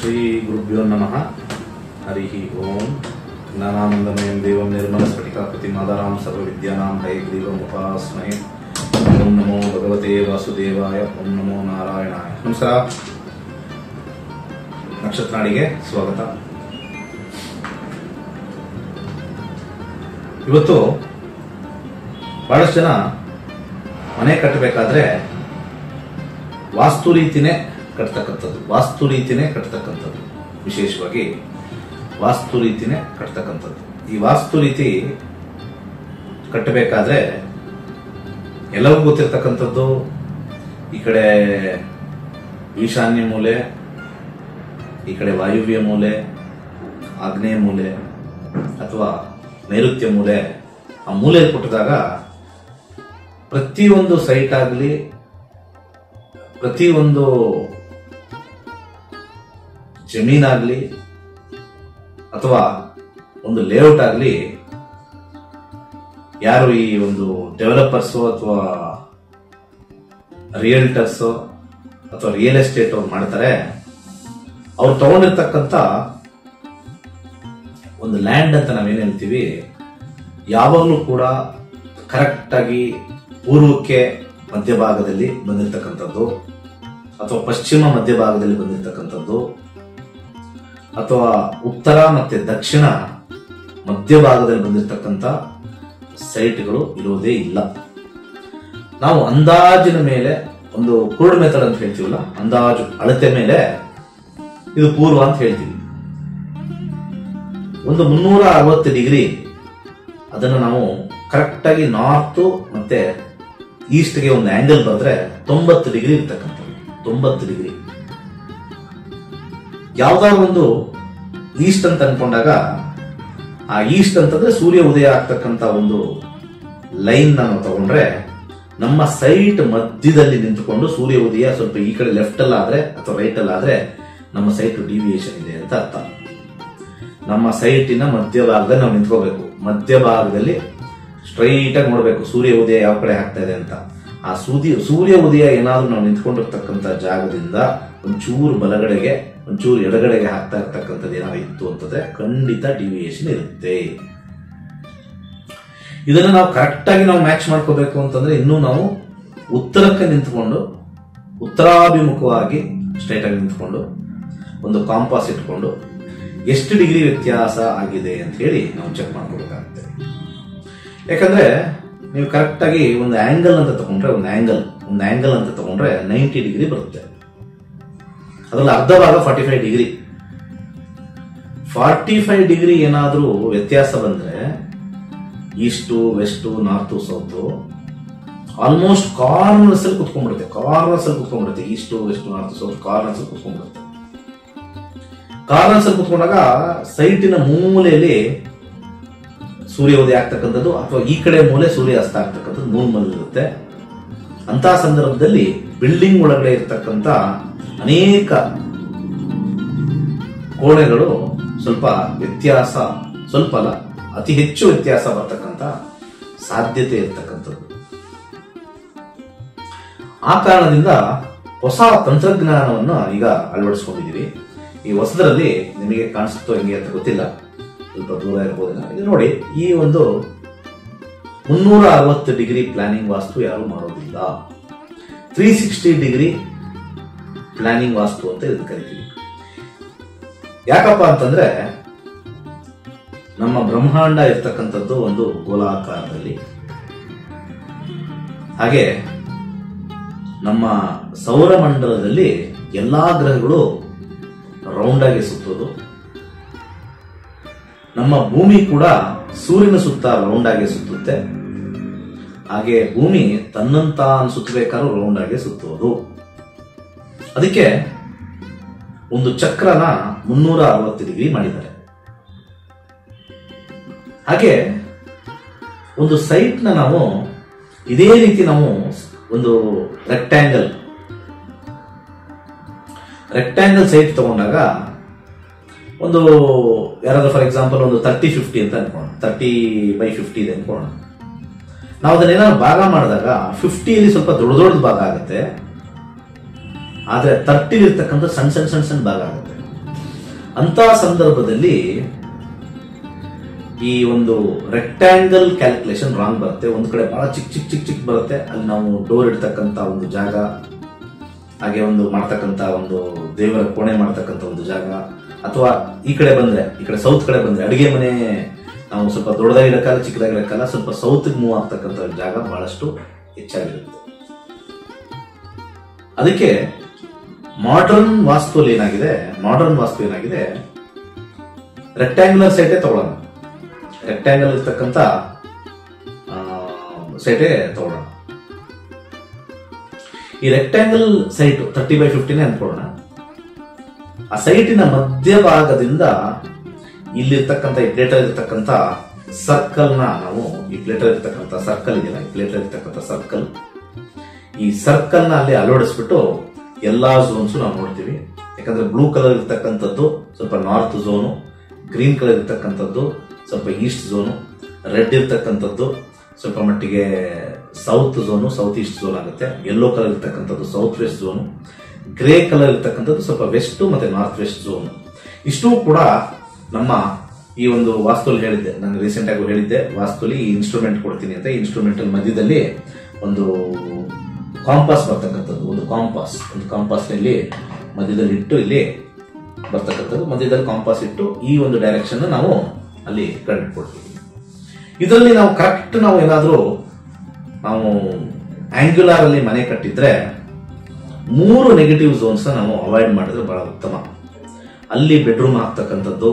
ಶ್ರೀ ಗುರುಭ್ಯೋ ನಮಃ. ಹರಿ ಓಂ. ಜ್ಞಾನಾನಂದಮಯಂ ದೇವಂ ನಿರ್ಮಲ ಸ್ಫಟಿಕಾಕೃತಿ ಮಾದಾರಾಂ ಸರ್ವವಿದ್ಯಾನಾಂ ಹೈಗ್ರೀವಂ ಉಪಾಸ್ಮಹೇ ಓಂ ನಮೋ ಭಗವತೆ ವಾಸುದೇವಾಯ. ಓಂ ನಮೋ ನಾರಾಯಣಾಯ. ನಮಸ್ಕಾರ. ನಕ್ಷತ್ರಾಡಿಗೆ ಸ್ವಾಗತ. ಇವತ್ತು ಬಹಳಷ್ಟು ಜನ ಮನೆ ಕಟ್ಟಬೇಕಾದ್ರೆ ವಾಸ್ತು ರೀತಿನೇ ಕಟ್ತಕ್ಕಂಥದ್ದು. ವಾಸ್ತು ರೀತಿನೇ ಕಟ್ತಕ್ಕಂಥದ್ದು. ವಿಶೇಷವಾಗಿ ವಾಸ್ತು ರೀತಿನೇ ಕಟ್ತಕ್ಕಂಥದ್ದು. ಈ ವಾಸ್ತು ರೀತಿ ಕಟ್ಟಬೇಕಾದ್ರೆ ಎಲ್ಲವೂ ಗೊತ್ತಿರ್ತಕ್ಕಂಥದ್ದು. ಈ ಕಡೆ ಈಶಾನ್ಯ ಮೂಲೆ, ಈ ಕಡೆ ವಾಯುವ್ಯ ಮೂಲೆ, ಆಗ್ನೇಯ ಮೂಲೆ, ಅಥವಾ ನೈಋತ್ಯ ಮೂಲೆ, ಆ ಮೂಲೆ ಕೊಟ್ಟಿದಾಗ ಪ್ರತಿಯೊಂದು ಸೈಟ್ ಆಗಲಿ, ಪ್ರತಿಯೊಂದು ಜಮೀನಾಗ್ಲಿ ಅಥವಾ ಒಂದು ಲೇಔಟ್ ಆಗಲಿ ಯಾರು ಈ ಒಂದು ಡೆವಲಪರ್ಸು ಅಥವಾ ರಿಯಲ್ಟರ್ಸು ಅಥವಾ ರಿಯಲ್ ಎಸ್ಟೇಟ್ ಅವ್ರು ಮಾಡ್ತಾರೆ, ಅವ್ರು ತಗೊಂಡಿರ್ತಕ್ಕಂಥ ಒಂದು ಲ್ಯಾಂಡ್ ಅಂತ ನಾವೇನು ಹೇಳ್ತೀವಿ, ಯಾವಾಗಲೂ ಕೂಡ ಕರೆಕ್ಟ್ ಆಗಿ ಪೂರ್ವಕ್ಕೆ ಮಧ್ಯಭಾಗದಲ್ಲಿ ಬಂದಿರತಕ್ಕಂಥದ್ದು ಅಥವಾ ಪಶ್ಚಿಮ ಮಧ್ಯಭಾಗದಲ್ಲಿ ಬಂದಿರತಕ್ಕಂಥದ್ದು. ಅಥವಾ ಉತ್ತರ ಮತ್ತೆ ದಕ್ಷಿಣ ಮಧ್ಯಭಾಗದಲ್ಲಿ ಬಂದಿರತಕ್ಕಂಥ ಸೈಟ್ಗಳು ಇರೋದೇ ಇಲ್ಲ. ನಾವು ಅಂದಾಜಿನ ಮೇಲೆ ಒಂದು ಕುರುಡು ಮೆಥಡ್ ಅಂತ ಹೇಳ್ತೀವಲ್ಲ, ಅಂದಾಜು ಅಳತೆ ಮೇಲೆ ಇದು ಪೂರ್ವ ಅಂತ ಹೇಳ್ತೀವಿ. ಒಂದು ಮುನ್ನೂರ ಅರವತ್ತು ಡಿಗ್ರಿ ಅದನ್ನು ನಾವು ಕರೆಕ್ಟ್ ಆಗಿ ನಾರ್ತ್ ಮತ್ತೆ ಈಸ್ಟ್ಗೆ ಒಂದು ಆಂಗಲ್ ಬಂದರೆ ತೊಂಬತ್ತು ಡಿಗ್ರಿ ಇರ್ತಕ್ಕಂಥದ್ದು. ತೊಂಬತ್ತು ಡಿಗ್ರಿ. ಯಾವ್ದಾದ್ರು ಒಂದು ಈಸ್ಟ್ ಅಂತ ಅನ್ಕೊಂಡಾಗ, ಆ ಈಸ್ಟ್ ಅಂತಂದ್ರೆ ಸೂರ್ಯ ಉದಯ ಆಗ್ತಕ್ಕಂತ ಒಂದು ಲೈನ್ ನಾವು ತಗೊಂಡ್ರೆ ನಮ್ಮ ಸೈಟ್ ಮಧ್ಯದಲ್ಲಿ ನಿಂತುಕೊಂಡು ಸೂರ್ಯ ಉದಯ ಸ್ವಲ್ಪ ಈ ಕಡೆ ಲೆಫ್ಟ್ ಅಲ್ಲಾದ್ರೆ ಅಥವಾ ರೈಟ್ ಅಲ್ಲಾದ್ರೆ ನಮ್ಮ ಸೈಟ್ ಡಿವಿಯೇಷನ್ ಇದೆ ಅಂತ ಅರ್ಥ. ನಮ್ಮ ಸೈಟಿನ ಮಧ್ಯಭಾಗದಲ್ಲಿ ನಾವು ನಿಂತ್ಕೋಬೇಕು. ಮಧ್ಯಭಾಗದಲ್ಲಿ ಸ್ಟ್ರೈಟ್ ಆಗಿ ನೋಡಬೇಕು ಸೂರ್ಯ ಉದಯ ಯಾವ ಕಡೆ ಆಗ್ತಾ ಇದೆ ಅಂತ. ಆ ಸೂರ್ಯ ಸೂರ್ಯ ಉದಯ ಏನಾದ್ರೂ ನಾವು ನಿಂತ್ಕೊಂಡಿರ್ತಕ್ಕಂಥ ಜಾಗದಿಂದ ಒಂಚೂರು ಬಲಗಡೆಗೆ ಒಂಚೂರು ಎಡಗಡೆಗೆ ಹಾಕ್ತಾ ಇರ್ತಕ್ಕಂಥದ್ದು ಏನಾದ್ರು ಇತ್ತು ಅಂತಂದ್ರೆ ಖಂಡಿತ ಡಿವಿಯೇಷನ್ ಇರುತ್ತೆ. ಇದನ್ನ ನಾವು ಕರೆಕ್ಟಾಗಿ ನಾವು ಮ್ಯಾಚ್ ಮಾಡ್ಕೋಬೇಕು ಅಂತಂದ್ರೆ ಇನ್ನೂ ನಾವು ಉತ್ತರಕ್ಕೆ ನಿಂತ್ಕೊಂಡು, ಉತ್ತರಾಭಿಮುಖವಾಗಿ ಸ್ಟ್ರೈಟ್ ಆಗಿ ನಿಂತ್ಕೊಂಡು, ಒಂದು ಕಾಂಪಾಸ್ ಇಟ್ಕೊಂಡು ಎಷ್ಟು ಡಿಗ್ರಿ ವ್ಯತ್ಯಾಸ ಆಗಿದೆ ಅಂತ ಹೇಳಿ ನಾವು ಚೆಕ್ ಮಾಡ್ಕೋಬೇಕಾಗುತ್ತೆ. ಯಾಕಂದ್ರೆ ನೀವು ಕರೆಕ್ಟಾಗಿ ಒಂದು ಆಂಗಲ್ ಅಂತ ತಗೊಂಡ್ರೆ, ಒಂದು ಆಂಗಲ್ ಒಂದು ಆಂಗಲ್ ಅಂತ ತಗೊಂಡ್ರೆ ನೈಂಟಿ ಡಿಗ್ರಿ ಬರುತ್ತೆ. ಅದ್ರಲ್ಲಿ ಅರ್ಧ ಭಾಗ forty five degree forty five degree ಏನಾದರೂ ವ್ಯತ್ಯಾಸ ಬಂದ್ರೆ, east, west, north, south almost corners ಅಲ್ಲಿ ಕುತ್ಕೊಂಡ್ಬಿಡುತ್ತೆ. ಕಾರ್ನರ್ಸ್ ಅಲ್ಲಿ ಕುತ್ಕೊಂಡ್ಬಿಡುತ್ತೆ. East, west, north, south corners ಅಲ್ಲಿ ಕುತ್ಕೊಂಡ್ಬಿಡುತ್ತೆ. ಕಾರ್ನರ್ಸ್ ಅಲ್ಲಿ ಕುತ್ಕೊಂಡಾಗ ಸೈಟಿನ ಮೂಲೆಯಲ್ಲಿ ಸೂರ್ಯ ಉದಯ ಆಗ್ತಕ್ಕಂಥದ್ದು ಅಥವಾ ಈ ಕಡೆ ಮೂಲೆ ಸೂರ್ಯ ಅಸ್ತ ಆಗ್ತಕ್ಕಂಥದ್ದು ಮೂಲ ಇರುತ್ತೆ. ಅಂತ ಸಂದರ್ಭದಲ್ಲಿ ಬಿಲ್ಡಿಂಗ್ ಒಳಗಡೆ ಇರತಕ್ಕಂತ ಅನೇಕ ಕೋಣೆಗಳು ಸ್ವಲ್ಪ ವ್ಯತ್ಯಾಸ, ಸ್ವಲ್ಪ ಅಲ್ಲ, ಅತಿ ಹೆಚ್ಚು ವ್ಯತ್ಯಾಸ ಬರ್ತಕ್ಕಂಥ ಸಾಧ್ಯತೆ ಇರ್ತಕ್ಕಂಥದ್ದು. ಆ ಕಾರಣದಿಂದ ಹೊಸ ತಂತ್ರಜ್ಞಾನವನ್ನು ಈಗ ಅಳವಡಿಸ್ಕೊಂಡಿದ್ದೀವಿ. ಈ ಹೊಸದರಲ್ಲಿ ನಿಮಗೆ ಕಾಣಿಸುತ್ತೋ ಹೆಂಗೆ ಅಂತ ಗೊತ್ತಿಲ್ಲ. ಸ್ವಲ್ಪ ದೂರ ಇರಬಹುದಿಲ್ಲ ಇದು ನೋಡಿ, ಈ ಒಂದು ಮುನ್ನೂರ ಅರವತ್ತು ಡಿಗ್ರಿ ಪ್ಲಾನಿಂಗ್ ವಾಸ್ತು ಯಾರು ಮಾಡೋದಿಲ್ಲ. Three sixty degree planning vastu ಅಂತ ಇದನ್ನು ಕರಿತೀವಿ. ಯಾಕಪ್ಪ ಅಂತಂದ್ರೆ ನಮ್ಮ ಬ್ರಹ್ಮಾಂಡ ಇರ್ತಕ್ಕಂಥದ್ದು ಒಂದು ಗೋಲಾಕಾರದಲ್ಲಿ. ಹಾಗೆ ನಮ್ಮ ಸೌರಮಂಡಲದಲ್ಲಿ ಎಲ್ಲಾ ಗ್ರಹಗಳು ರೌಂಡ್ ಆಗಿ ಸುತ್ತೋದು. ನಮ್ಮ ಭೂಮಿ ಕೂಡ ಸೂರ್ಯನ ಸುತ್ತ ರೌಂಡ್ ಆಗಿ ಸುತ್ತುತ್ತೆ. ಹಾಗೆ ಭೂಮಿ ತನ್ನಂತ ಸುತ್ತಬೇಕಾದ್ರೂ ರೌಂಡ್ ಆಗಿ ಸುತ್ತೋದು. ಅದಕ್ಕೆ ಒಂದು ಚಕ್ರನ ಮುನ್ನೂರ ಅರವತ್ತು ಡಿಗ್ರಿ ಮಾಡಿದ್ದಾರೆ. ಹಾಗೆ ಒಂದು ಸೈಟ್ನ ನಾವು ಇದೇ ರೀತಿ ನಾವು ಒಂದು ರೆಕ್ಟ್ಯಾಂಗಲ್ ರೆಕ್ಟ್ಯಾಂಗಲ್ ಸೈಟ್ ತಗೊಂಡಾಗ ಒಂದು ಯಾರಾದ್ರೂ ಫಾರ್ ಎಕ್ಸಾಂಪಲ್ ಒಂದು ತರ್ಟಿ ಫಿಫ್ಟಿ ಅಂತ ಅನ್ಕೋಣ ತರ್ಟಿ ಬೈ ಫಿಫ್ಟಿ ಇದೆ ಅನ್ಕೋಣ ನಾವು ಅದನ್ನ ಏನಾದ್ರು ಭಾಗ ಮಾಡಿದಾಗ ಫಿಫ್ಟಿಯಲ್ಲಿ ಸ್ವಲ್ಪ ದೊಡ್ಡ ದೊಡ್ಡದು ಭಾಗ ಆಗುತ್ತೆ. ಆದ್ರೆ ತಟ್ಟಿಲಿರ್ತಕ್ಕಂಥ ಸಣ್ಣ ಸಣ್ಣ ಸಣ್ಣ ಸಣ್ಣ ಭಾಗ ಆಗುತ್ತೆ. ಅಂತ ಸಂದರ್ಭದಲ್ಲಿ ಈ ಒಂದು ರೆಕ್ಟ್ಯಾಂಗಲ್ ಕ್ಯಾಲ್ಕುಲೇಷನ್ ರಾಂಗ್ ಬರುತ್ತೆ. ಒಂದು ಕಡೆ ಬಹಳ ಚಿಕ್ಕ ಚಿಕ್ಕ ಚಿಕ್ಕ ಚಿಕ್ಕ ಬರುತ್ತೆ. ಅಲ್ಲಿ ನಾವು ಡೋರ್ ಇಡ್ತಕ್ಕಂಥ ಒಂದು ಜಾಗ, ಹಾಗೆ ಒಂದು ಮಾಡ್ತಕ್ಕಂಥ ಒಂದು ದೇವರ ಕೋಣೆ ಮಾಡ್ತಕ್ಕಂಥ ಒಂದು ಜಾಗ, ಅಥವಾ ಈ ಕಡೆ ಬಂದ್ರೆ, ಈ ಕಡೆ ಸೌತ್ ಕಡೆ ಬಂದ್ರೆ ಅಡಿಗೆ ಮನೆ ನಾವು ಸ್ವಲ್ಪ ದೊಡ್ಡದಾಗಿ ಇಡಕ್ಕಲ್ಲ ಚಿಕ್ಕದಾಗಿ ಇಡಕ್ಕಲ್ಲ ಸ್ವಲ್ಪ ಸೌತ್ ಮೂವ್ ಆಗ್ತಕ್ಕಂಥ ಜಾಗ ಬಹಳಷ್ಟು ಹೆಚ್ಚಾಗಿರುತ್ತೆ. ಅದಕ್ಕೆ ಮಾಡರ್ನ್ ವಾಸ್ತು ಏನಾಗಿದೆ? ಮಾಡರ್ನ್ ವಾಸ್ತು ಏನಾಗಿದೆ? ರೆಕ್ಟ್ಯಾಂಗುಲರ್ ಸೈಟೇ ತಗೊಳ್ಳೋಣ. ರೆಕ್ಟ್ಯಾಂಗಲ್ ಇರ್ತಕ್ಕಂಥ ಸೈಟೇ ತಗೊಳ್ಳೋಣ. ಈ ರೆಕ್ಟ್ಯಾಂಗಲ್ ಸೈಟ್ ತರ್ಟಿ ಬೈ ಫಿಫ್ಟಿನೇ ಅನ್ಕೊಳ್ಳೋಣ. ಆ ಸೈಟಿನ ಮಧ್ಯಭಾಗದಿಂದ ಇಲ್ಲಿರ್ತಕ್ಕಂಥ, ಈ ಪ್ಲೇಟರ್ ಇರ್ತಕ್ಕಂಥ ಸರ್ಕಲ್ನ ನಾವು, ಈ ಪ್ಲೇಟರ್ ಇರ್ತಕ್ಕಂಥ ಸರ್ಕಲ್ ಇದೆಯಲ್ಲ, ಈ ಪ್ಲೇಟರ್ ಇರ್ತಕ್ಕಂಥ ಸರ್ಕಲ್ ಈ ಸರ್ಕಲ್ನ ಅಲ್ಲಿ ಅಳವಡಿಸ್ಬಿಟ್ಟು ಎಲ್ಲಾ ಝೋನ್ಸ್ ನಾವು ನೋಡ್ತೀವಿ. ಯಾಕಂದ್ರೆ ಬ್ಲೂ ಕಲರ್ ಇರ್ತಕ್ಕಂಥದ್ದು ಸ್ವಲ್ಪ ನಾರ್ತ್ ಝೋನು ಗ್ರೀನ್ ಕಲರ್ ಇರ್ತಕ್ಕಂಥದ್ದು ಸ್ವಲ್ಪ ಈಸ್ಟ್ ಝೋನು ರೆಡ್ ಇರ್ತಕ್ಕಂಥದ್ದು ಸ್ವಲ್ಪ ಮಟ್ಟಿಗೆ south zone south east zone ಆಗುತ್ತೆ. ಯೆಲ್ಲೋ ಕಲರ್ ಇರ್ತಕ್ಕಂಥದ್ದು south west zone grey colour ಇರ್ತಕ್ಕಂಥದ್ದು ಸ್ವಲ್ಪ ವೆಸ್ಟ್ ಮತ್ತೆ ನಾರ್ತ್ ವೆಸ್ಟ್ ಝೋನ್ ಇಷ್ಟೂ ಕೂಡ ನಮ್ಮ ಈ ಒಂದು ವಾಸ್ತುಲಿ ಹೇಳಿದ್ದೆ. ನಾನು ರೀಸೆಂಟ್ ಆಗಿ ಹೇಳಿದ್ದೆ. ವಾಸ್ತುಲಿ ಈ ಇನ್ಸ್ಟ್ರೂಮೆಂಟ್ ಕೊಡ್ತೀನಿ ಅಂತ ಇನ್ಸ್ಟ್ರೂಮೆಂಟ್ ಮಧ್ಯದಲ್ಲಿ ಒಂದು ಕಾಂಪಾಸ್ ಬರ್ತಕ್ಕಂಥದ್ದು, ಒಂದು ಕಾಂಪಾಸ್ ಒಂದು ಕಾಂಪಾಸ್ ಇಲ್ಲಿ ಮಧ್ಯದಲ್ಲಿ ಇಟ್ಟು ಇಲ್ಲಿ ಬರ್ತಕ್ಕಂಥದ್ದು, ಮಧ್ಯದಲ್ಲಿ ಕಾಂಪಾಸ್ ಇಟ್ಟು ಈ ಒಂದು ಡೈರೆಕ್ಷನ್ ನಾವು ಅಲ್ಲಿ ಕಂಡುಕೊಡ್ತೀವಿ ಇದರಲ್ಲಿ ನಾವು ಕರೆಕ್ಟ್ ನಾವು ಏನಾದರೂ ನಾವು ಆಂಗ್ಯುಲಾರ್ ಅಲ್ಲಿ ಮನೆ ಕಟ್ಟಿದ್ರೆ ಮೂರು ನೆಗೆಟಿವ್ ಝೋನ್ಸ್ ನಾವು ಅವಾಯ್ಡ್ ಮಾಡಿದ್ರೆ ಬಹಳ ಉತ್ತಮ. ಅಲ್ಲಿ ಬೆಡ್ರೂಮ್ ಆಗ್ತಕ್ಕಂಥದ್ದು,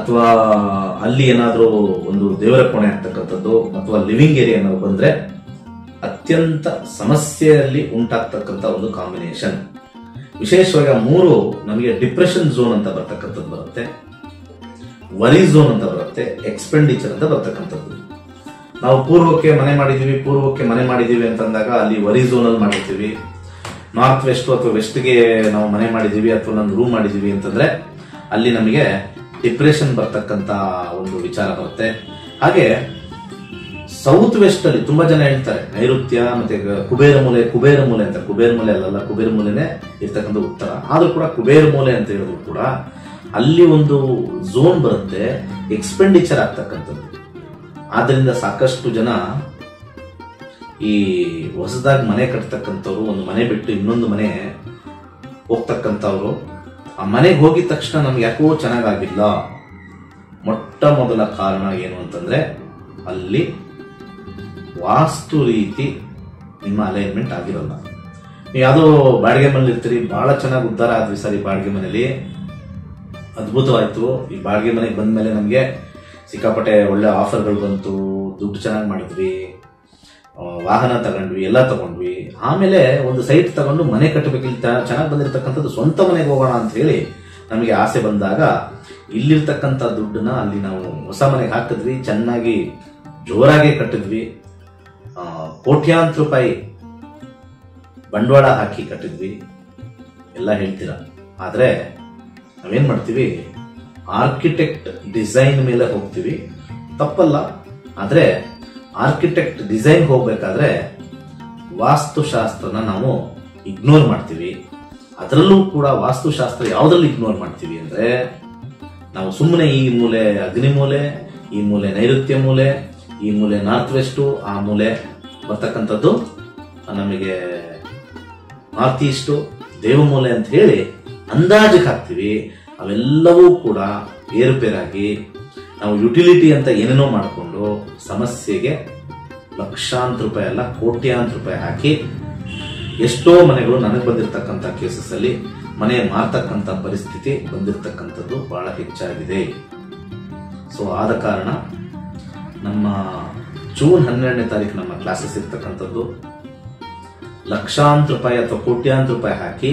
ಅಥವಾ ಅಲ್ಲಿ ಏನಾದರೂ ಒಂದು ದೇವರ ಕೋಣೆ ಆಗ್ತಕ್ಕಂಥದ್ದು, ಅಥವಾ ಲಿವಿಂಗ್ ಏರಿಯಾ ಏನಾದ್ರು ಬಂದ್ರೆ ಅತ್ಯಂತ ಸಮಸ್ಯೆಯಲ್ಲಿ ಉಂಟಾಗ್ತಕ್ಕಂಥ ಒಂದು ಕಾಂಬಿನೇಷನ್ ವಿಶೇಷವಾಗಿ ಆ ಮೂರು ನಮಗೆ ಡಿಪ್ರೆಷನ್ ಝೋನ್ ಅಂತ ಬರ್ತಕ್ಕಂಥದ್ದು ಬರುತ್ತೆ. ವರಿ ಝೋನ್ ಅಂತ ಬರುತ್ತೆ. ಎಕ್ಸ್ಪೆಂಡಿಚರ್ ಅಂತ ಬರ್ತಕ್ಕಂಥದ್ದು. ನಾವು ಪೂರ್ವಕ್ಕೆ ಮನೆ ಮಾಡಿದೀವಿ, ಪೂರ್ವಕ್ಕೆ ಮನೆ ಮಾಡಿದೀವಿ ಅಂತಂದಾಗ ಅಲ್ಲಿ ವರಿ ಝೋನ್ ಅಲ್ಲಿ ಮಾಡಿರ್ತೀವಿ. ನಾರ್ತ್ ವೆಸ್ಟ್ ಅಥವಾ ವೆಸ್ಟ್ಗೆ ನಾವು ಮನೆ ಮಾಡಿದೀವಿ ಅಥವಾ ನಾನು ರೂಮ್ ಮಾಡಿದೀವಿ ಅಂತಂದ್ರೆ ಅಲ್ಲಿ ನಮಗೆ ಡಿಪ್ರೆಷನ್ ಬರ್ತಕ್ಕಂತ ಒಂದು ವಿಚಾರ ಬರುತ್ತೆ. ಹಾಗೆ ಸೌತ್ ವೆಸ್ಟ್ ಅಲ್ಲಿ ತುಂಬಾ ಜನ ಹೇಳ್ತಾರೆ, ನೈಋತ್ಯ ಮತ್ತೆ ಕುಬೇರ ಮೂಲೆ ಕುಬೇರ ಮೂಲೆ ಅಂತ, ಕುಬೇರ ಮೂಲೆ ಅಲ್ಲಲ್ಲ, ಕುಬೇರ ಮೂಲೆನೇ ಇರ್ತಕ್ಕಂಥ ಉತ್ತರ. ಆದ್ರೂ ಕೂಡ ಕುಬೇರ ಮೂಲೆ ಅಂತ ಹೇಳಿದ್ರು ಕೂಡ ಅಲ್ಲಿ ಒಂದು ಝೋನ್ ಬರುತ್ತೆ ಎಕ್ಸ್ಪೆಂಡಿಚರ್ ಆಗ್ತಕ್ಕಂಥದ್ದು. ಆದ್ರಿಂದ ಸಾಕಷ್ಟು ಜನ ಈ ಹೊಸದಾಗಿ ಮನೆ ಕಟ್ತಕ್ಕಂಥವ್ರು, ಒಂದು ಮನೆ ಬಿಟ್ಟು ಇನ್ನೊಂದು ಮನೆ ಹೋಗ್ತಕ್ಕಂಥವ್ರು, ಆ ಮನೆಗೆ ಹೋಗಿದ ತಕ್ಷಣ ನಮ್ಗೆ ಯಾಕೋ ಚೆನ್ನಾಗಾಗಿಲ್ಲ ಮೊಟ್ಟ ಮೊದಲ ಕಾರಣ ಏನು ಅಂತಂದ್ರೆ ಅಲ್ಲಿ ವಾಸ್ತು ರೀತಿ ನಿಮ್ಮ ಅಲೈನ್ಮೆಂಟ್ ಆಗಿರಲ್ಲ. ನೀವು ಯಾವುದೋ ಬಾಡಿಗೆ ಮನೇಲಿ ಇರ್ತೀರಿ ಬಹಳ ಚೆನ್ನಾಗಿ ಉದ್ಧಾರ ಆದ್ವಿ ಸರ್ ಈ ಬಾಡಿಗೆ ಮನೇಲಿ. ಅದ್ಭುತವಾಯಿತು. ಈ ಬಾಡಿಗೆ ಮನೆಗೆ ಬಂದ್ಮೇಲೆ ನಮಗೆ ಸಿಕ್ಕಾಪಟ್ಟೆ ಒಳ್ಳೆ ಆಫರ್ಗಳು ಬಂತು, ದುಡ್ಡು ಚೆನ್ನಾಗಿ ಮಾಡಿದ್ವಿ ವಾಹನ ತಗೊಂಡ್ವಿ, ಎಲ್ಲ ತಗೊಂಡ್ವಿ. ಆಮೇಲೆ ಒಂದು ಸೈಟ್ ತಗೊಂಡು ಮನೆ ಕಟ್ಟಬೇಕಿಲ್ಲ ಚೆನ್ನಾಗಿ ಬಂದಿರತಕ್ಕಂಥದ್ದು ಸ್ವಂತ ಮನೆಗೆ ಹೋಗೋಣ ಅಂತ ಹೇಳಿ ನಮಗೆ ಆಸೆ ಬಂದಾಗ ಇಲ್ಲಿರ್ತಕ್ಕಂಥ ದುಡ್ಡನ್ನ ಅಲ್ಲಿ ನಾವು ಹೊಸ ಮನೆಗೆ ಹಾಕಿದ್ವಿ, ಚೆನ್ನಾಗಿ ಜೋರಾಗಿ ಕಟ್ಟಿದ್ವಿ. ಕೋಟ್ಯಾಂತರ ರೂಪಾಯಿ ಬಂಡವಾಳ ಹಾಕಿ ಕಟ್ಟಿದ್ವಿ. ಎಲ್ಲ ಹೇಳ್ತೀರಾ. ಆದ್ರೆ ನಾವೇನು ಮಾಡ್ತೀವಿ? ಆರ್ಕಿಟೆಕ್ಟ್ ಡಿಸೈನ್ ಮೇಲೆ ಹೋಗ್ತೀವಿ. ತಪ್ಪಲ್ಲ. ಆದ್ರೆ ಆರ್ಕಿಟೆಕ್ಟ್ ಡಿಸೈನ್ ಹೋಗ್ಬೇಕಾದ್ರೆ ವಾಸ್ತುಶಾಸ್ತ್ರನ ನಾವು ಇಗ್ನೋರ್ ಮಾಡ್ತೀವಿ. ಅದರಲ್ಲೂ ಕೂಡ ವಾಸ್ತುಶಾಸ್ತ್ರ ಯಾವ್ದ್ರಲ್ಲಿ ಇಗ್ನೋರ್ ಮಾಡ್ತೀವಿ ಅಂದ್ರೆ ನಾವು ಸುಮ್ಮನೆ ಈ ಮೂಲೆ ಅಗ್ನಿ ಮೂಲೆ ಈ ಮೂಲೆ ನೈಋತ್ಯ ಮೂಲೆ, ಈ ಮೂಲೆ ನಾರ್ತ್ ವೆಸ್ಟ್ ಆ ಮೂಲೆ ಬರ್ತಕ್ಕಂಥದ್ದು. ನಮಗೆ ನಾರ್ತ್ ಈಸ್ಟು ದೇವಮೂಲೆ ಅಂತ ಹೇಳಿ ಅಂದಾಜಿಗೆ ಹಾಕ್ತೀವಿ. ಅವೆಲ್ಲವೂ ಕೂಡ ಏರುಪೇರಾಗಿ ನಾವು ಯುಟಿಲಿಟಿ ಅಂತ ಏನೇನೋ ಮಾಡಿಕೊಂಡು ಸಮಸ್ಯೆಗೆ ಲಕ್ಷಾಂತರ ರೂಪಾಯಿ ಅಲ್ಲ ಕೋಟ್ಯಾಂತರ ರೂಪಾಯಿ ಹಾಕಿ ಎಷ್ಟೋ ಮನೆಗಳು ನನಗೆ ಬಂದಿರತಕ್ಕಂಥ ಕೇಸಸ್ ಅಲ್ಲಿ ಮನೆ ಮಾರ್ತಕ್ಕಂಥ ಪರಿಸ್ಥಿತಿ ಬಂದಿರತಕ್ಕಂಥದ್ದು ಬಹಳ ಹೆಚ್ಚಾಗಿದೆ. ಸೊ ಆದ ಕಾರಣ ನಮ್ಮ ಜೂನ್ ಹನ್ನೆರಡನೇ ತಾರೀಕು ನಮ್ಮ ಕ್ಲಾಸಸ್ ಇರ್ತಕ್ಕಂಥದ್ದು. ಲಕ್ಷಾಂತರ ರೂಪಾಯಿ ಅಥವಾ ಕೋಟ್ಯಾಂತರ ರೂಪಾಯಿ ಹಾಕಿ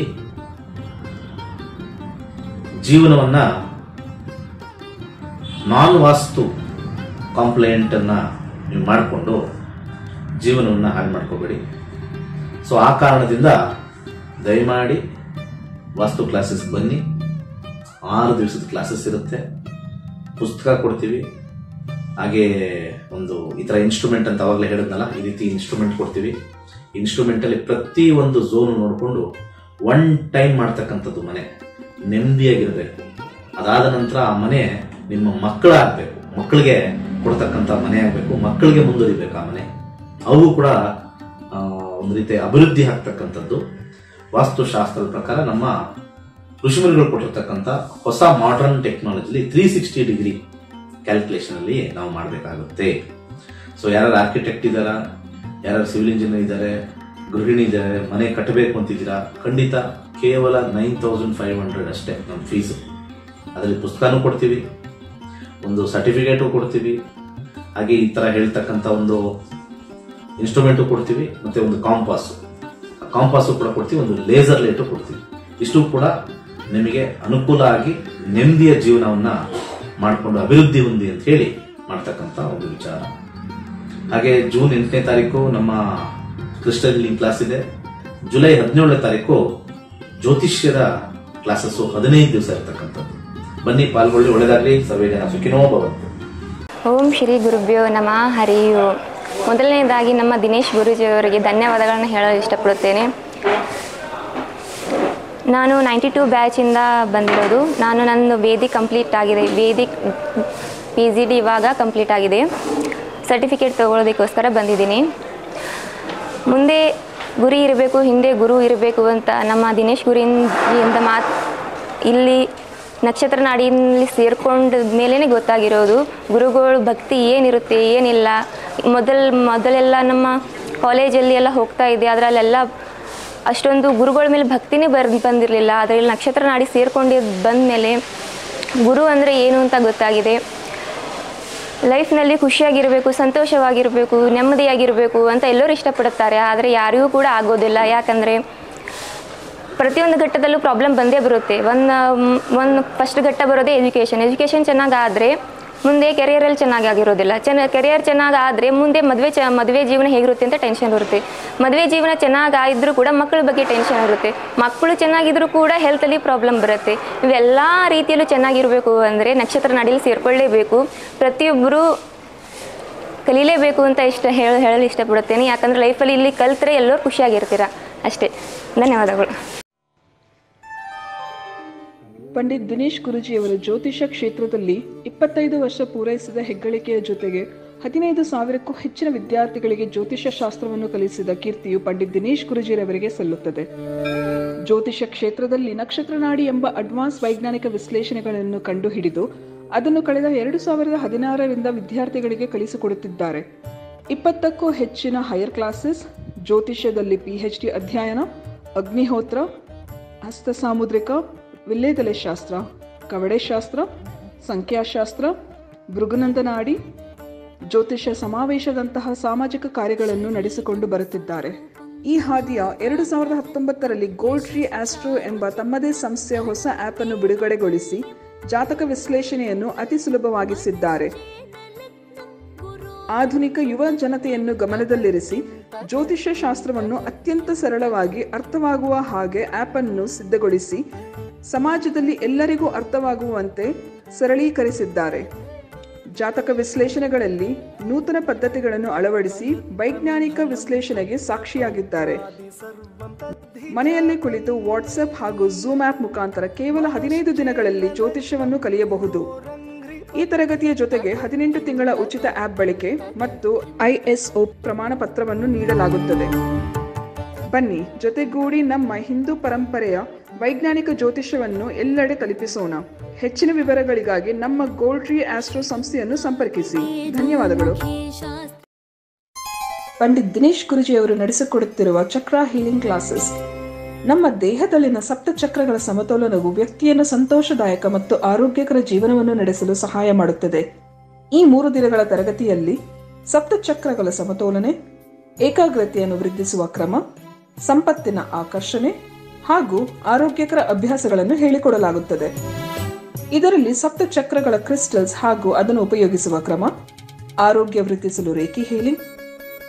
ಜೀವನವನ್ನ ನಾನ್ ವಾಸ್ತು ಕಾಂಪ್ಲೇಂಟ್ ಅನ್ನ ನೀವು ಮಾಡಿಕೊಂಡು ಜೀವನವನ್ನ ಹಾಳು ಮಾಡ್ಕೋಬೇಡಿ. ಸೊ ಆ ಕಾರಣದಿಂದ ದಯಮಾಡಿ ವಾಸ್ತು ಕ್ಲಾಸಸ್ ಬನ್ನಿ. ಆರು ದಿವಸದ ಕ್ಲಾಸಸ್ ಇರುತ್ತೆ. ಪುಸ್ತಕ ಕೊಡ್ತೀವಿ. ಹಾಗೆ ಒಂದು ಈ ತರ ಇನ್ಸ್ಟ್ರೂಮೆಂಟ್ ಅಂತ ಅವಾಗಲೇ ಹೇಳಿದ್ನಲ್ಲ, ಈ ರೀತಿ ಇನ್ಸ್ಟ್ರೂಮೆಂಟ್ ಕೊಡ್ತೀವಿ. ಇನ್ಸ್ಟ್ರೂಮೆಂಟ್ ಅಲ್ಲಿ ಪ್ರತಿ ಒಂದು ಝೋನ್ ನೋಡಿಕೊಂಡು ಒನ್ ಟೈಮ್ ಮಾಡ್ತಕ್ಕಂಥದ್ದು ಮನೆ. ನೆಮ್ಮದಿಯಾಗಿರಬೇಕು. ಅದಾದ ನಂತರ ಆ ಮನೆ ನಿಮ್ಮ ಮಕ್ಕಳಾಗಬೇಕು. ಮಕ್ಕಳಿಗೆ ಕೊಡ್ತಕ್ಕಂಥ ಮನೆ ಆಗಬೇಕು. ಮಕ್ಕಳಿಗೆ ಮುಂದುವರಿಬೇಕು ಆ ಮನೆ. ಅವು ಕೂಡ ಒಂದು ರೀತಿ ಅಭಿವೃದ್ಧಿ ಆಗ್ತಕ್ಕಂಥದ್ದು. ವಾಸ್ತುಶಾಸ್ತ್ರದ ಪ್ರಕಾರ ನಮ್ಮ ಋಷಿಮುನಿಗಳು ಕೊಟ್ಟಿರ್ತಕ್ಕಂಥ ಹೊಸ ಮಾಡರ್ನ್ ಟೆಕ್ನಾಲಜಿಲಿ ತ್ರೀ ಸಿಕ್ಸ್ಟಿ ಡಿಗ್ರಿ ಕ್ಯಾಲ್ಕುಲೇಷನ್ ಅಲ್ಲಿ ನಾವು ಮಾಡಬೇಕಾಗುತ್ತೆ. ಸೊ ಯಾರು ಆರ್ಕಿಟೆಕ್ಟ್ ಇದ್ದಾರಾ ಯಾರು ಸಿವಿಲ್ ಇಂಜಿನಿಯರ್ ಇದ್ದಾರೆ, ಗೃಹಿಣಿ ಇದ್ದಾರೆ, ಮನೆ ಕಟ್ಟಬೇಕು ಅಂತಿದ್ದೀರಾ, ಖಂಡಿತ ಕೇವಲ ನೈನ್ ತೌಸಂಡ್ ಫೈವ್ ಹಂಡ್ರೆಡ್ ಅಷ್ಟೇ ನಮ್ಮ ಫೀಸ್ ಅದರಲ್ಲಿ ಪುಸ್ತಕನೂ ಕೊಡ್ತೀವಿ, ಒಂದು ಸರ್ಟಿಫಿಕೇಟು ಕೊಡ್ತೀವಿ, ಹಾಗೆ ಈ ಥರ ಹೇಳ್ತಕ್ಕಂಥ ಒಂದು ಇನ್ಸ್ಟ್ರೂಮೆಂಟು ಕೊಡ್ತೀವಿ, ಮತ್ತು ಒಂದು ಕಾಂಪಾಸು ಕಾಂಪಾಸು ಕೂಡ ಕೊಡ್ತೀವಿ, ಒಂದು ಲೇಸರ್ ಲೈಟು ಕೊಡ್ತೀವಿ. ಇಷ್ಟು ಕೂಡ ನಿಮಗೆ ಅನುಕೂಲ ಆಗಿ ನೆಮ್ಮದಿಯ ಜೀವನವನ್ನ ಮಾಡಿಕೊಂಡು ಅಭಿವೃದ್ಧಿ ಹೊಂದಿ ಅಂತ ಹೇಳಿ ಮಾಡ್ತಕ್ಕಂಥ ಒಂದು ವಿಚಾರ. ಹಾಗೆ ಜೂನ್ ಎಂಟನೇ ತಾರೀಕು ನಮ್ಮ ಕ್ರಿಸ್ಟಲ್ ಕ್ಲಾಸ್ ಇದೆ. ಜುಲೈ ಹದಿನೇಳನೇ ತಾರೀಕು ಜ್ಯೋತಿಷ್ಯದ ಕ್ಲಾಸಸ್ಸು ಹದಿನೈದು ದಿವಸ ಇರತಕ್ಕಂಥದ್ದು. ಬನ್ನಿ, ಪಾಲ್ಗೊಳ್ಳಿ, ಒಳ್ಳೆದಾಗ್ಲಿ. ಸರ್ವೇ ಜನ ಸುಖಿನೋ ಭವಂತು. ಓಂ ಶ್ರೀ ಗುರುಭ್ಯೋ ನಮಃ. ಹರಿ ಓಂ. ಮೊದಲನೇದಾಗಿ ನಮ್ಮ ದಿನೇಶ್ ಗುರೂಜಿಯವರಿಗೆ ಧನ್ಯವಾದಗಳನ್ನು ಹೇಳಲು ಇಷ್ಟಪಡುತ್ತೇನೆ. ನಾನು ನೈಂಟಿ ಟೂ ಬ್ಯಾಚಿಂದ ಬಂದಿರೋದು. ನಾನು ನನ್ನ ವೇದಿ ಕಂಪ್ಲೀಟ್ ಆಗಿದೆ. ವೇದಿ ಪಿ ಜಿ ಡಿ ಇವಾಗ ಕಂಪ್ಲೀಟ್ ಆಗಿದೆ. ಸರ್ಟಿಫಿಕೇಟ್ ತೊಗೊಳೋದಕ್ಕೋಸ್ಕರ ಬಂದಿದ್ದೀನಿ. ಮುಂದೆ ಗುರಿ ಇರಬೇಕು, ಹಿಂದೆ ಗುರು ಇರಬೇಕು ಅಂತ ನಮ್ಮ ದಿನೇಶ್ ಗುರಿಯಿಂದ ಮಾತು ಇಲ್ಲಿ ನಕ್ಷತ್ರ ನಾಡಿನಲ್ಲಿ ಸೇರ್ಕೊಂಡ ಮೇಲೇ ಗೊತ್ತಾಗಿರೋದು. ಗುರುಗಳು ಭಕ್ತಿ ಏನಿರುತ್ತೆ, ಏನಿಲ್ಲ. ಮೊದಲು, ಮೊದಲೆಲ್ಲ ನಮ್ಮ ಕಾಲೇಜಲ್ಲಿ ಎಲ್ಲ ಹೋಗ್ತಾ ಇದೆ. ಅದರಲ್ಲೆಲ್ಲ ಅಷ್ಟೊಂದು ಗುರುಗಳ ಮೇಲೆ ಭಕ್ತಿನೇ ಬರ್, ಬಂದಿರಲಿಲ್ಲ. ಅದರಲ್ಲಿ ನಕ್ಷತ್ರ ನಾಡಿ ಸೇರ್ಕೊಂಡಿದ್ದು ಬಂದ ಮೇಲೆ ಗುರು ಅಂದರೆ ಏನು ಅಂತ ಗೊತ್ತಾಗಿದೆ. ಲೈಫ್ನಲ್ಲಿ ಖುಷಿಯಾಗಿರಬೇಕು, ಸಂತೋಷವಾಗಿರಬೇಕು, ನೆಮ್ಮದಿಯಾಗಿರಬೇಕು ಅಂತ ಎಲ್ಲರೂ ಇಷ್ಟಪಡುತ್ತಾರೆ. ಆದರೆ ಯಾರಿಗೂ ಕೂಡ ಆಗೋದಿಲ್ಲ. ಯಾಕಂದರೆ ಪ್ರತಿಯೊಂದು ಘಟ್ಟದಲ್ಲೂ ಪ್ರಾಬ್ಲಮ್ ಬಂದೇ ಬರುತ್ತೆ. ಒಂದು ಒಂದು ಫಸ್ಟ್ ಘಟ್ಟ ಬರೋದೇ ಎಜುಕೇಷನ್ ಎಜುಕೇಷನ್ ಚೆನ್ನಾಗಾದರೆ ಮುಂದೆ ಕೆರಿಯರಲ್ಲಿ ಚೆನ್ನಾಗಿ ಆಗಿರೋದಿಲ್ಲ. ಚೆನ್ನ ಕೆರಿಯರ್ ಚೆನ್ನಾಗಿ ಆದರೆ ಮುಂದೆ ಮದುವೆ ಚ, ಮದುವೆ ಜೀವನ ಹೇಗಿರುತ್ತೆ ಅಂತ ಟೆನ್ಷನ್ ಇರುತ್ತೆ ಮದುವೆ ಜೀವನ ಚೆನ್ನಾಗಿ ಆಯಿದ್ರು ಕೂಡ ಮಕ್ಕಳ ಬಗ್ಗೆ ಟೆನ್ಷನ್ ಇರುತ್ತೆ. ಮಕ್ಕಳು ಚೆನ್ನಾಗಿದ್ರೂ ಕೂಡ ಹೆಲ್ತಲ್ಲಿ ಪ್ರಾಬ್ಲಮ್ ಬರುತ್ತೆ. ಇವೆಲ್ಲ ರೀತಿಯಲ್ಲೂ ಚೆನ್ನಾಗಿರಬೇಕು ಅಂದರೆ ನಕ್ಷತ್ರ ನಾಡಿಯಲ್ಲಿ ಸೇರ್ಕೊಳ್ಳೇಬೇಕು. ಪ್ರತಿಯೊಬ್ಬರು ಕಲೀಲೇಬೇಕು ಅಂತ ಇಷ್ಟ ಹೇಳ, ಹೇಳಲು ಇಷ್ಟಪಡುತ್ತೇನೆ. ಯಾಕಂದರೆ ಲೈಫಲ್ಲಿ ಇಲ್ಲಿ ಕಲ್ತ್ರೆ ಎಲ್ಲರೂ ಖುಷಿಯಾಗಿರ್ತೀರ. ಅಷ್ಟೇ. ಧನ್ಯವಾದಗಳು. ಪಂಡಿತ್ ದಿನೇಶ್ ಗುರುಜಿಯವರು ಜ್ಯೋತಿಷ ಕ್ಷೇತ್ರದಲ್ಲಿ ಇಪ್ಪತ್ತೈದು ವರ್ಷ ಪೂರೈಸಿದ ಹೆಗ್ಗಳಿಕೆಯ ಜೊತೆಗೆ ಹದಿನೈದು ಸಾವಿರಕ್ಕೂ ಹೆಚ್ಚಿನ ವಿದ್ಯಾರ್ಥಿಗಳಿಗೆ ಜ್ಯೋತಿಷ ಶಾಸ್ತ್ರವನ್ನು ಕಲಿಸಿದ ಕೀರ್ತಿಯು ಪಂಡಿತ್ ದಿನೇಶ್ ಗುರುಜಿರವರಿಗೆ ಸಲ್ಲುತ್ತದೆ. ಜ್ಯೋತಿಷ ಕ್ಷೇತ್ರದಲ್ಲಿ ನಕ್ಷತ್ರನಾಡಿ ಎಂಬ ಅಡ್ವಾನ್ಸ್ ವೈಜ್ಞಾನಿಕ ವಿಶ್ಲೇಷಣೆಗಳನ್ನು ಕಂಡುಹಿಡಿದು ಅದನ್ನು ಕಳೆದ ಎರಡು ಸಾವಿರದ ಹದಿನಾರರಿಂದ ವಿದ್ಯಾರ್ಥಿಗಳಿಗೆ ಕಲಿಸಿಕೊಡುತ್ತಿದ್ದಾರೆ. ಇಪ್ಪತ್ತಕ್ಕೂ ಹೆಚ್ಚಿನ ಹೈಯರ್ ಕ್ಲಾಸಸ್, ಜ್ಯೋತಿಷ್ಯದಲ್ಲಿ ಪಿಎಚ್ ಡಿ ಅಧ್ಯಯನ, ಅಗ್ನಿಹೋತ್ರ ಹಸ್ತ ಸಾಮುದ್ರಿಕ ವಿಲ್ಲೇದಲೆ ಶಾಸ್ತ್ರ ಕವಡೆ ಶಾಸ್ತ್ರ ಸಂಖ್ಯಾಶಾಸ್ತ್ರ, ಭೃಗುನಂದನಾಡಿ ಜ್ಯೋತಿಷ್ಯ ಸಮಾವೇಶದಂತಹ ಸಾಮಾಜಿಕ ಕಾರ್ಯಗಳನ್ನು ನಡೆಸಿಕೊಂಡು ಬರುತ್ತಿದ್ದಾರೆ. ಈ ಹಾದಿಯ ಎರಡು ಸಾವಿರದ ಹತ್ತೊಂಬತ್ತರಲ್ಲಿ ಗೋಲ್ಡ್ ಟ್ರೀ ಆಸ್ಟ್ರೋ ಎಂಬ ತಮ್ಮದೇ ಸಂಸ್ಥೆಯ ಹೊಸ ಆಪ್ ಅನ್ನು ಬಿಡುಗಡೆಗೊಳಿಸಿ ಜಾತಕ ವಿಶ್ಲೇಷಣೆಯನ್ನು ಅತಿ ಸುಲಭವಾಗಿಸಿದ್ದಾರೆ. ಆಧುನಿಕ ಯುವ ಜನತೆಯನ್ನು ಗಮನದಲ್ಲಿರಿಸಿ ಜ್ಯೋತಿಷ್ಯ ಶಾಸ್ತ್ರವನ್ನು ಅತ್ಯಂತ ಸರಳವಾಗಿ ಅರ್ಥವಾಗುವ ಹಾಗೆ ಆಪ್ ಅನ್ನು ಸಿದ್ಧಗೊಳಿಸಿ ಸಮಾಜದಲ್ಲಿ ಎಲ್ಲರಿಗೂ ಅರ್ಥವಾಗುವಂತೆ ಸರಳೀಕರಿಸಿದ್ದಾರೆ. ಜಾತಕ ವಿಶ್ಲೇಷಣೆಗಳಲ್ಲಿ ನೂತನ ಪದ್ಧತಿಗಳನ್ನು ಅಳವಡಿಸಿ ವೈಜ್ಞಾನಿಕ ವಿಶ್ಲೇಷಣೆಗೆ ಸಾಕ್ಷಿಯಾಗಿದ್ದಾರೆ. ಮನೆಯಲ್ಲಿ ಕುಳಿತು ವಾಟ್ಸಪ್ ಹಾಗೂ ಝೂಮ್ ಆಪ್ ಮುಖಾಂತರ ಕೇವಲ ಹದಿನೈದು ದಿನಗಳಲ್ಲಿ ಜ್ಯೋತಿಷ್ಯವನ್ನು ಕಲಿಯಬಹುದು. ಈ ತರಗತಿಯ ಜೊತೆಗೆ ಹದಿನೆಂಟು ತಿಂಗಳ ಉಚಿತ ಆಪ್ ಬಳಕೆ ಮತ್ತು ಐಎಸ್ಒ ಪ್ರಮಾಣ ಪತ್ರವನ್ನು ನೀಡಲಾಗುತ್ತದೆ. ಬನ್ನಿ, ಜೊತೆಗೂಡಿ ನಮ್ಮ ಹಿಂದೂ ಪರಂಪರೆಯ ವೈಜ್ಞಾನಿಕ ಜ್ಯೋತಿಷ್ಯವನ್ನು ಎಲ್ಲೆಡೆ ತಲುಪಿಸೋಣ. ಹೆಚ್ಚಿನ ವಿವರಗಳಿಗಾಗಿ ನಮ್ಮ ಗೋಲ್ಡ್ ಟ್ರೀ ಆಸ್ಟ್ರೋ ಸಂಸ್ಥೆಯನ್ನು ಸಂಪರ್ಕಿಸಿ. ಧನ್ಯವಾದಗಳು. ಪಂಡಿತ್ ದಿನೇಶ್ ಗುರುಜಿಯವರು ನಡೆಸಿಕೊಡುತ್ತಿರುವ ಚಕ್ರ ಹೀಲಿಂಗ್ ಕ್ಲಾಸಸ್ ನಮ್ಮ ದೇಹದಲ್ಲಿನ ಸಪ್ತ ಚಕ್ರಗಳ ಸಮತೋಲನವು ವ್ಯಕ್ತಿಯನ್ನು ಸಂತೋಷದಾಯಕ ಮತ್ತು ಆರೋಗ್ಯಕರ ಜೀವನವನ್ನು ನಡೆಸಲು ಸಹಾಯ ಮಾಡುತ್ತದೆ. ಈ ಮೂರು ದಿನಗಳ ತರಗತಿಯಲ್ಲಿ ಸಪ್ತ ಚಕ್ರಗಳ ಸಮತೋಲನೆ, ಏಕಾಗ್ರತೆಯನ್ನು ವೃದ್ಧಿಸುವ ಕ್ರಮ, ಸಂಪತ್ತಿನ ಆಕರ್ಷಣೆ ಹಾಗೂ ಆರೋಗ್ಯಕರ ಅಭ್ಯಾಸಗಳನ್ನು ಹೇಳಿಕೊಡಲಾಗುತ್ತದೆ. ಇದರಲ್ಲಿ ಸಪ್ತ ಚಕ್ರಗಳ ಕ್ರಿಸ್ಟಲ್ಸ್ ಹಾಗೂ ಅದನ್ನು ಉಪಯೋಗಿಸುವ ಕ್ರಮ, ಆರೋಗ್ಯ ವೃದ್ಧಿಸಲು ರೇಖಿ ಹೇಳಿ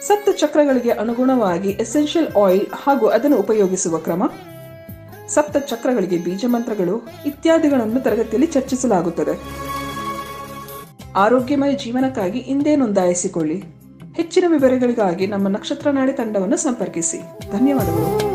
ಸಪ್ತ ಚಕ್ರಗಳಿಗೆ ಅನುಗುಣವಾಗಿ ಎಸೆನ್ಷಿಯಲ್ ಆಯಿಲ್ ಹಾಗೂ ಅದನ್ನು ಉಪಯೋಗಿಸುವ ಕ್ರಮ ಸಪ್ತ ಚಕ್ರಗಳಿಗೆ ಬೀಜ ಮಂತ್ರಗಳು ಇತ್ಯಾದಿಗಳನ್ನು ತರಗತಿಯಲ್ಲಿ ಚರ್ಚಿಸಲಾಗುತ್ತದೆ. ಆರೋಗ್ಯಮಯ ಜೀವನಕ್ಕಾಗಿ ಇಂದೇ ನೋಂದಾಯಿಸಿಕೊಳ್ಳಿ. ಹೆಚ್ಚಿನ ವಿವರಗಳಿಗಾಗಿ ನಮ್ಮ ನಕ್ಷತ್ರ ನಾಡಿ ತಂಡವನ್ನು ಸಂಪರ್ಕಿಸಿ. ಧನ್ಯವಾದಗಳು.